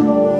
Lord.